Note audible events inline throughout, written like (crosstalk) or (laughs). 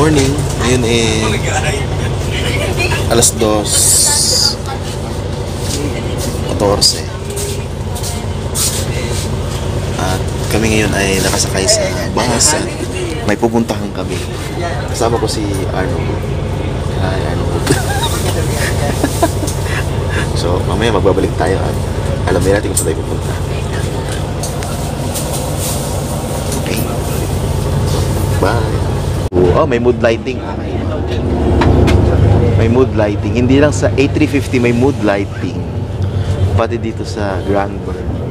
morning. Ngayon eh, alas 2. 14. At kami ngayon ay nakasakay sa bus may pupuntahan kami. Kasama ko si Arnold. Hi Arnold. (laughs) so mamaya magbabalik tayo at alam natin kung saan tayo pupunta. Okay. Bye. Oh, may mood lighting. May mood lighting. Hindi lang sa A350 may mood lighting. Pati dito sa Grandburg. It's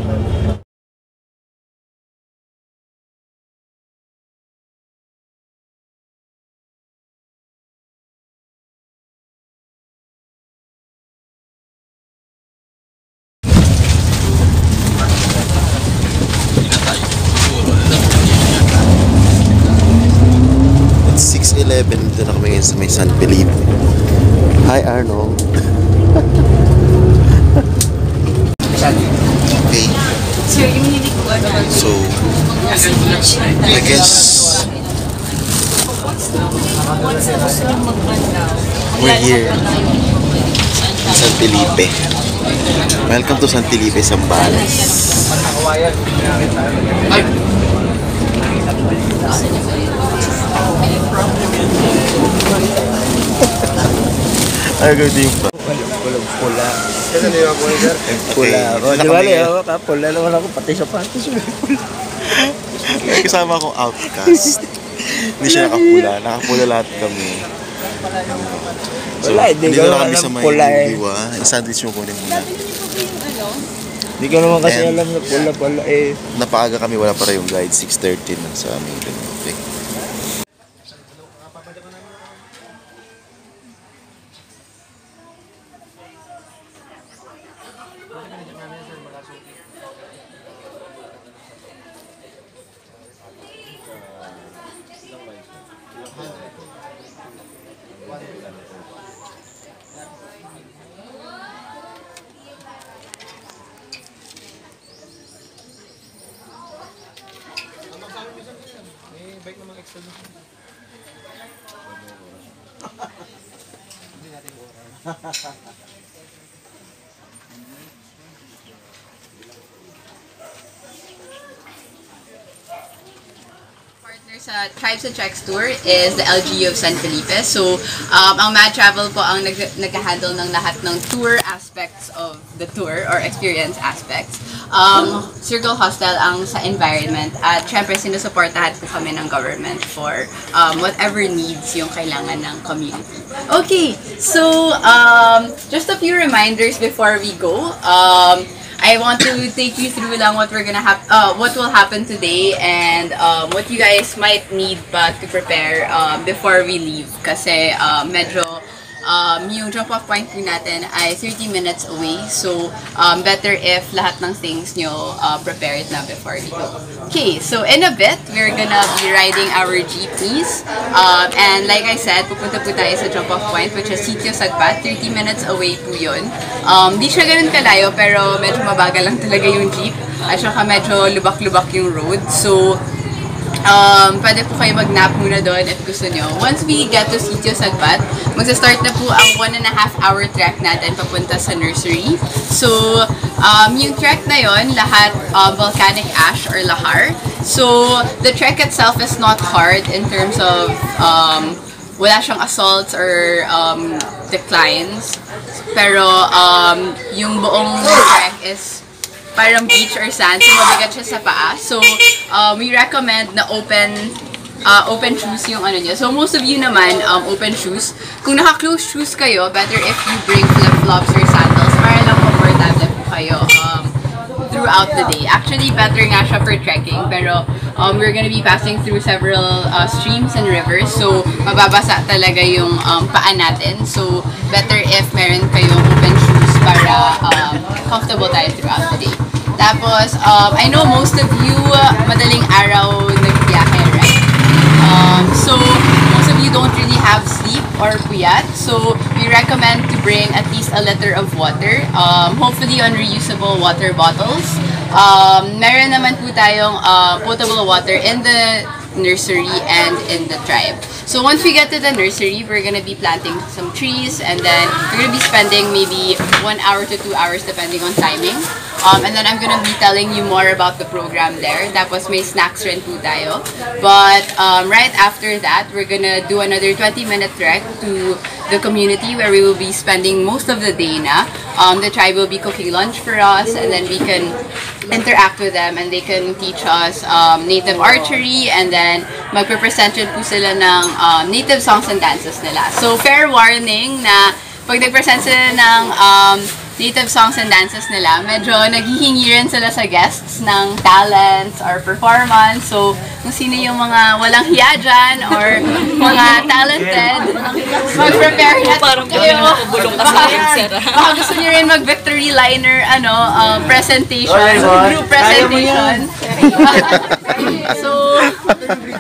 6.11. Dito na kami ngayon sa may San Felipe. Hi, Arnold. okay. So, I guess We're here. San Felipe. Welcome to San Felipe, Zambales. Ay, ganito yung pa. Kulog pula. Okay, Pula ako. dito na Di ba ako ka? Pula naman ako. Pati sapatos. Kasama akong outcast. Hindi siya nakapula. Nakapula lahat kami. So, Wala, hindi ko na naman kami sa may pula eh. diwa. Yung sandwich mo kunin muna. Hindi ko naman kasi And- alam na pula pala eh. Napaaga kami, wala para yung guide. 6.30 na sa aming ganun. Okay. partner sa Tribes and Treks Tour is the LGU of San Felipe. So, um, ang Mad Travel po ang nag nag-handle ng lahat ng tour aspects of the tour or experience aspects. Um, Circle Hostel ang sa environment at syempre sinusuportahan po kami ng government for um, whatever needs yung kailangan ng community. Okay, so um, just a few reminders before we go. Um, I want to take you through lang what we're gonna have, uh, what will happen today and um, what you guys might need pa to prepare um, before we leave. Kasi uh, medyo um, yung drop-off point po natin ay 30 minutes away. So, um, better if lahat ng things nyo uh, prepared na before we go. Okay, so in a bit, we're gonna be riding our jeepneys. Um, and like I said, pupunta po tayo sa drop-off point, which is Sitio Sagpat. 30 minutes away po yun. Um, di siya ganun kalayo, pero medyo mabagal lang talaga yung jeep. At saka medyo lubak-lubak yung road. So, um, pwede po kayo mag-nap muna doon if gusto nyo. Once we get to Sitio Sagbat, magsa-start na po ang one and a half hour trek natin papunta sa nursery. So, um, yung trek na yon lahat uh, volcanic ash or lahar. So, the trek itself is not hard in terms of um, wala siyang assaults or um, declines. Pero um, yung buong trek is parang beach or sand, so mabigat siya sa paa. So, um, we recommend na open uh, open shoes yung ano niya. So, most of you naman, um, open shoes. Kung naka-close shoes kayo, better if you bring flip-flops or sandals para lang comfortable po kayo um, throughout the day. Actually, better nga siya for trekking, pero um, we're gonna be passing through several uh, streams and rivers, so mababasa talaga yung um, paa natin. So, better if meron kayong open shoes para um, comfortable tayo throughout the day. Tapos, um, I know most of you, uh, madaling araw nagbiyahe, right? Um, so, most of you don't really have sleep or puyat. So, we recommend to bring at least a liter of water. Um, hopefully on reusable water bottles. Um, meron naman po tayong uh, potable water in the nursery and in the tribe. So once we get to the nursery, we're gonna be planting some trees and then we're gonna be spending maybe one hour to two hours depending on timing. Um, and then I'm gonna be telling you more about the program there. Tapos may snacks rin po tayo. But um, right after that, we're gonna do another 20 minute trek to the community where we will be spending most of the day na. Um, the tribe will be cooking lunch for us and then we can interact with them and they can teach us um, native archery and then magpe-present po sila ng um, native songs and dances nila. So fair warning na pag nag-present sila ng um, native songs and dances nila, medyo naghihingi rin sila sa guests ng talents or performance. So, kung sino yung mga walang hiya dyan or mga (laughs) talented, mag-prepare na kayo. Baka, baka gusto nyo rin mag-victory liner ano, uh, presentation, group presentation. (laughs) so,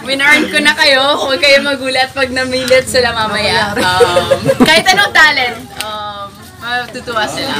winarn ko na kayo. Huwag kayo magulat pag namilit sila mamaya. Um, kahit anong talent, matutuwa sila.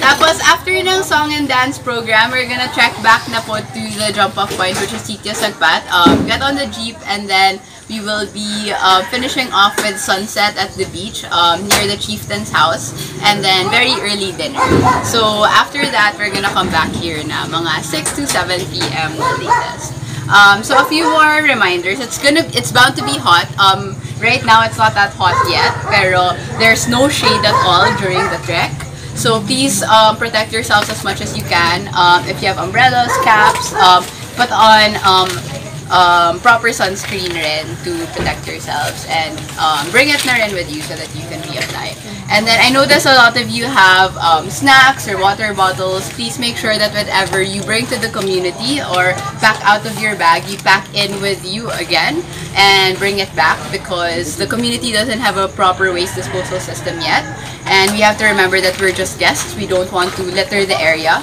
Tapos, after ng song and dance program, we're gonna trek back na po to the jump-off point, which is Sitio Sagpat. Um, get on the jeep and then we will be uh, finishing off with sunset at the beach um, near the chieftain's house and then very early dinner. So, after that, we're gonna come back here na mga 6 to 7 p.m. the latest. Um, so a few more reminders. It's gonna, it's bound to be hot. Um, right now it's not that hot yet, pero there's no shade at all during the trek. So please um, protect yourselves as much as you can. Um, if you have umbrellas, caps, um, put on um, um, proper sunscreen rin to protect yourselves and bring it na rin with you so that you can be reapply. And then I notice a lot of you have um, snacks or water bottles. Please make sure that whatever you bring to the community or pack out of your bag, you pack in with you again and bring it back because the community doesn't have a proper waste disposal system yet. And we have to remember that we're just guests. We don't want to litter the area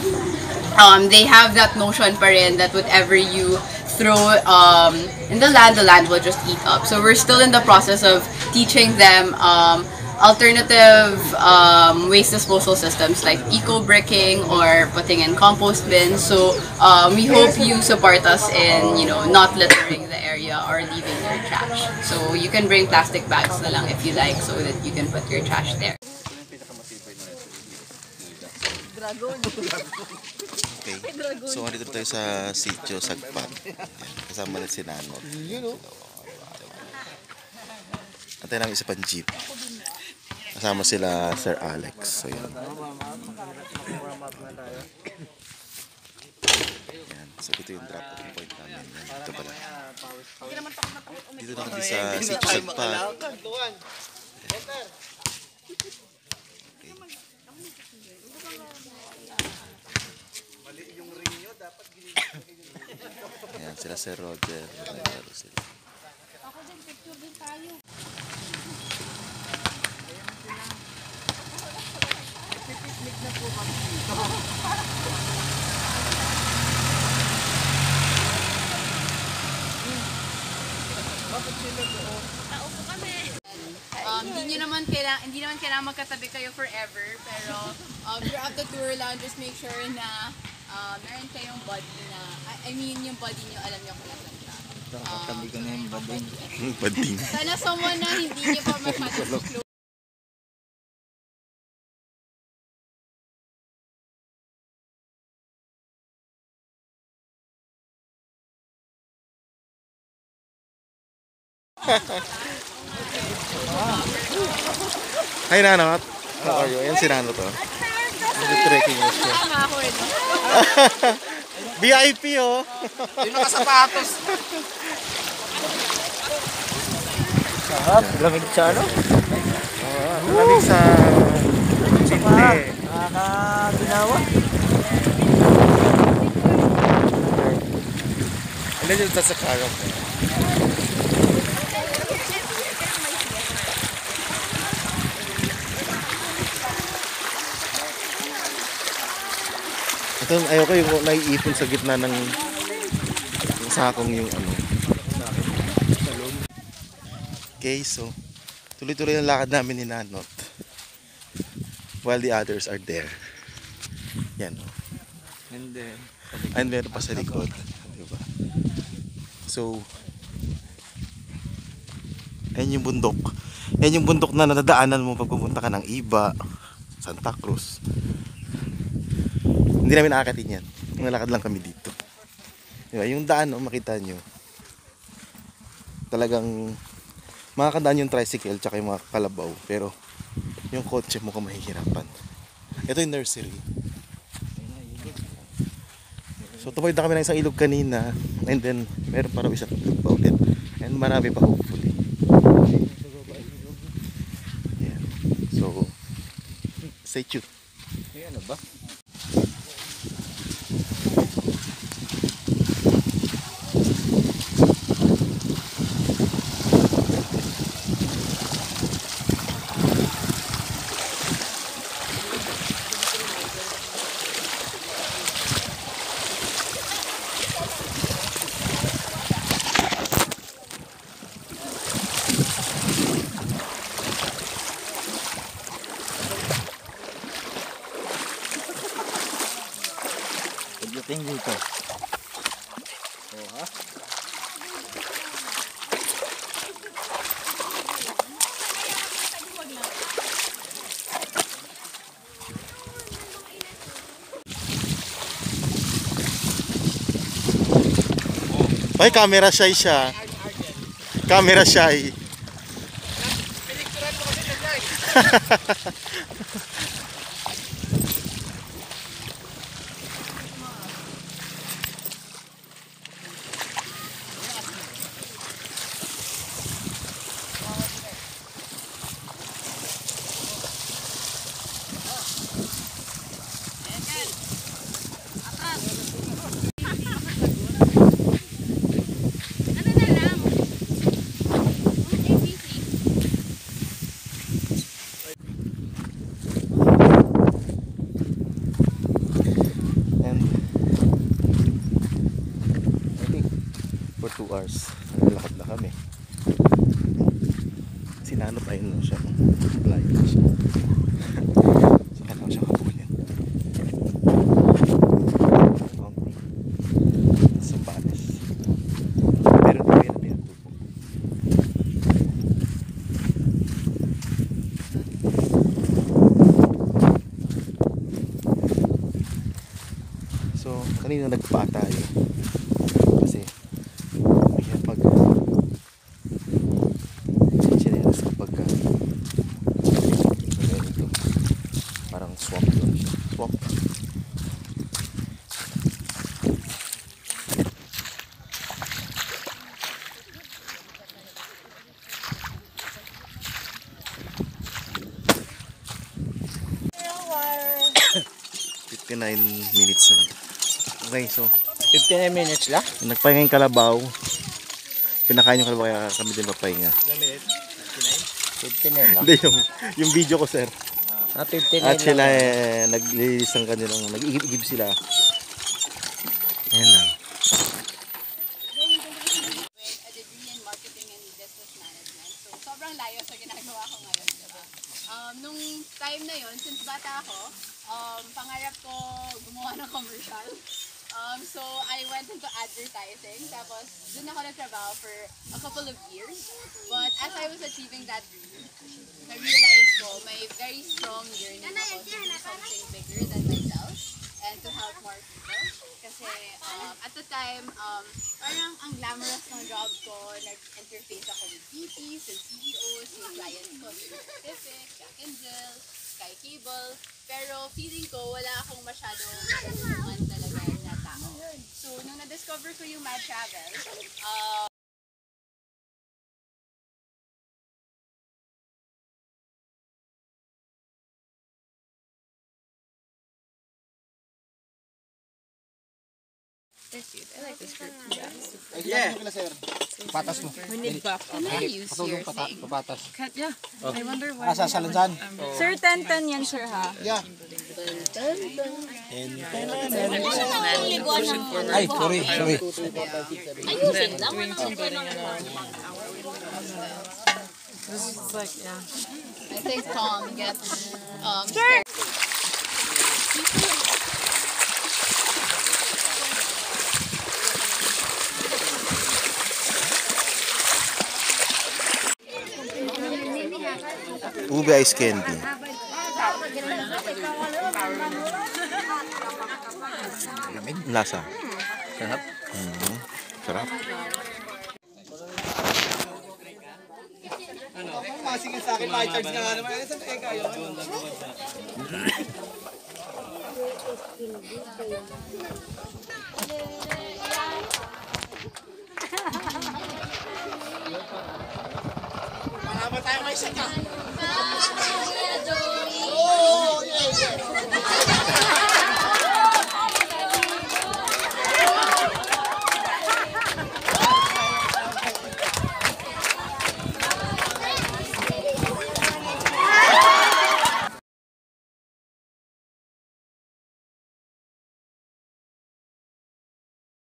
um, they have that notion pa that whatever you throw um, in the land, the land will just eat up. So we're still in the process of teaching them um, alternative um, waste disposal systems like eco-bricking or putting in compost bins. So um, we hope you support us in, you know, not littering the area or leaving your trash. So you can bring plastic bags na lang if you like so that you can put your trash there. Okay. So, andito tayo sa sitio Sagpat. Yan. Kasama na si Nano. Antay namin isa pang jeep. Kasama sila Sir Alex. So, yun. Yan. So, ito yung drop off point namin. Yan. Ito pala. Dito na kami sa sitio Sagpat. Ayan, sila Sir Roger. Naglalaro sila. Um, hindi nyo naman kailangan, hindi naman kailangan magkatabi kayo forever, pero um, throughout the tour lang, just make sure na uh, meron kayong body na, I, I mean, yung body nyo, alam nyo kung nasan siya. Nakakatabi ka na yung bading. (laughs) Bading. Sana someone na hindi nyo pa (laughs) masyado close. (laughs) Hi, Nano. How are you? Ayan si Nano to. Nag-trekking mo siya. (laughs) VIP, oh. Sarap, lamig sa ano? Malamig sa Sinte. Nakakaginawa. Ano yung sa karang? Ito, ayoko yung naiipon sa gitna ng ng sakong yung ano. Okay, so tuloy-tuloy ang lakad namin ni Nanot. While the others are there. Yan. And then, And meron pa sa likod. Diba? So, Ayan yung bundok. Ayan yung bundok na nadadaanan mo pag pupunta ka ng Iba, Santa Cruz. Hindi namin nakakatin yan. Nalakad lang kami dito. Diba? Yung daan, oh, makita nyo. Talagang makakandaan yung tricycle tsaka yung mga kalabaw. Pero yung kotse mo ka mahihirapan. Ito yung nursery. So tumayo na kami ng isang ilog kanina and then meron pa raw isang ilog pa. And marami pa hopefully. Yeah. So stay tuned. May ano ba? Pagdating dito. Oo ha? Ay, camera shy siya. Camera shy. And (laughs) I think for 2 hours naglalakad na kami. Sinanot ayun lang siya. Layo na siya. so kailangan siya kapulin. Konti. Sambales. Pero di ko yan pinatubo. So, kanina nagpa tayo. Kasi, may pag chinelas kapag ka ganito. Parang swamp lang siya. Swamp. Fifty-nine minutes na lang. Okay, so 59 minutes lang? Nagpahinga yung kalabaw. Pinakain yung kalabaw kaya kami din magpahinga. 59 lang? Hindi yung, yung video ko sir. Ah, 59 At sila lang. eh, naglilis ng kanilang, nag-igib sila. Ayan lang. with a degree in marketing and business management. So, sobrang layo sa ginagawa ko ngayon, diba? Um, nung time na yon since bata ako, um, pangarap ko gumawa ng commercial. Um, so, I went into advertising. Tapos, dun ako nagtrabaho for a couple of years. But as I was achieving that dream, na-realize ko may very strong yearning ako to do something bigger than myself and to help more people. Kasi um, at the time, um, parang ang glamorous ng job ko, nag-interface ako with VPs and CEOs, yung clients ko, Pacific, Jack and Jill, Sky Cable. Pero feeling ko, wala akong masyadong natulungan talaga na tao. So, nung na-discover ko yung Mad Travel, uh, Yeah. Patas mo. can I use your thing? Papatas. Yeah. I wonder why. Asa salansan? Sir, 10-10 yan, sir, ha? Yeah. Ay, sorry, sorry. This is like, yeah. I think Tom gets um. Ube ice candy. Lasa. Sarap. Mhm. Sarap. Masingin sa akin, ma-charge na nga naman. Saan eh (coughs) kayo?